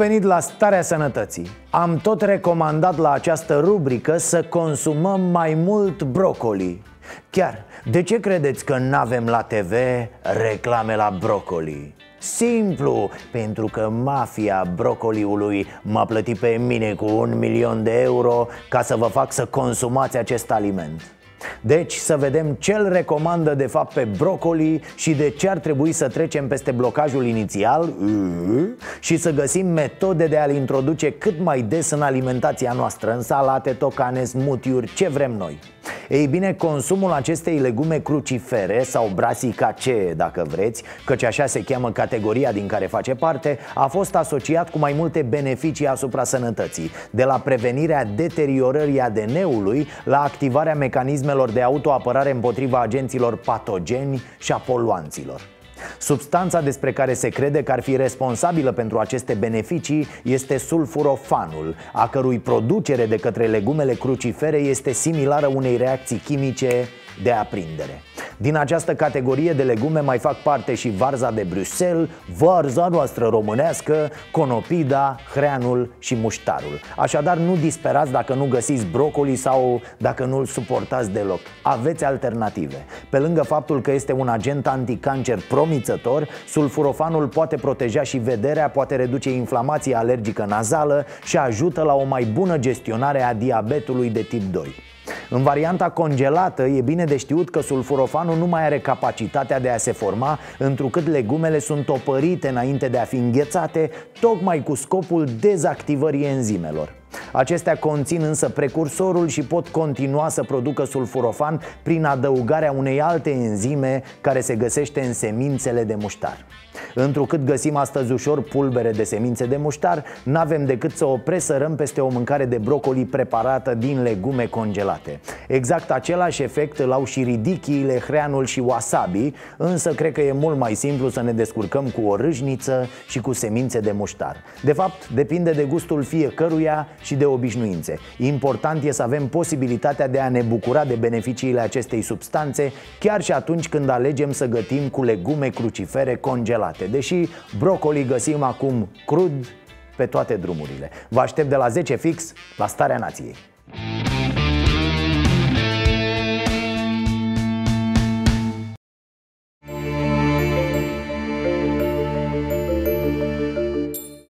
venit la Starea Sănătății. Am tot recomandat la această rubrică să consumăm mai mult brocoli Chiar, de ce credeți că nu avem la TV reclame la brocoli? Simplu, pentru că mafia brocoliului m-a plătit pe mine cu un milion de euro ca să vă fac să consumați acest aliment deci să vedem ce îl recomandă de fapt pe brocoli și de ce ar trebui să trecem peste blocajul inițial și să găsim metode de a-l introduce cât mai des în alimentația noastră, în salate, tocane, smutiuri, ce vrem noi. Ei bine, consumul acestei legume crucifere sau brasicacee, dacă vreți, căci așa se cheamă categoria din care face parte, a fost asociat cu mai multe beneficii asupra sănătății, de la prevenirea deteriorării ADN-ului la activarea mecanismelor de autoapărare împotriva agenților patogeni și a poluanților. Substanța despre care se crede că ar fi responsabilă pentru aceste beneficii este sulfurofanul, a cărui producere de către legumele crucifere este similară unei reacții chimice de aprindere. Din această categorie de legume mai fac parte și varza de Bruxelles, varza noastră românească, conopida, hreanul și muștarul. Așadar nu disperați dacă nu găsiți brocoli sau dacă nu-l suportați deloc. Aveți alternative. Pe lângă faptul că este un agent anticancer promițător Sulfurofanul poate proteja și vederea, poate reduce inflamația alergică nazală Și ajută la o mai bună gestionare a diabetului de tip 2 în varianta congelată e bine de știut că sulfurofanul nu mai are capacitatea de a se forma Întrucât legumele sunt opărite înainte de a fi înghețate Tocmai cu scopul dezactivării enzimelor Acestea conțin însă precursorul și pot continua să producă sulfurofan prin adăugarea unei alte enzime care se găsește în semințele de muștar. Întrucât găsim astăzi ușor pulbere de semințe de muștar, n-avem decât să o presărăm peste o mâncare de brocoli preparată din legume congelate. Exact același efect îl au și ridichiile, hreanul și wasabi, însă cred că e mult mai simplu să ne descurcăm cu o râșniță și cu semințe de muștar. De fapt, depinde de gustul fiecăruia și de obișnuințe. Important e să avem posibilitatea de a ne bucura de beneficiile acestei substanțe, chiar și atunci când alegem să gătim cu legume crucifere congelate. Deși brocoli găsim acum crud pe toate drumurile. Vă aștept de la 10 fix la Starea Nației.